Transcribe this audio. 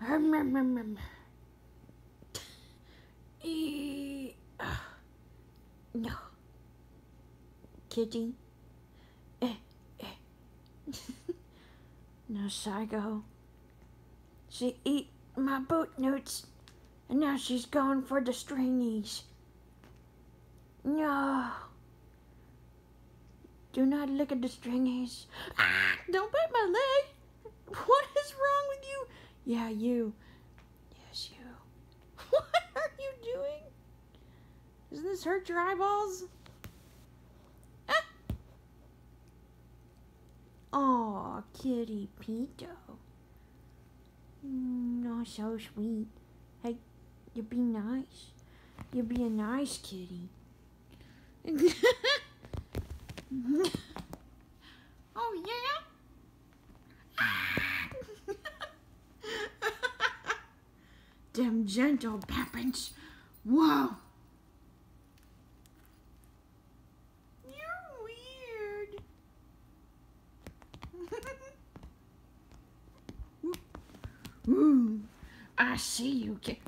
no. Kitty. Eh, eh. no, Psycho. She ate my boot notes, and now she's gone for the stringies. No. Do not look at the stringies. Ah, don't bite my leg. What Yeah, you. Yes, you. What are you doing? Doesn't this hurt your eyeballs? Ah. Aw, kitty Pito. Not so sweet. Hey, you be nice. You be a nice kitty. oh yeah? Them gentle peppins. Whoa. You're weird. Ooh, I see you. Ki-